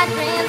my friend.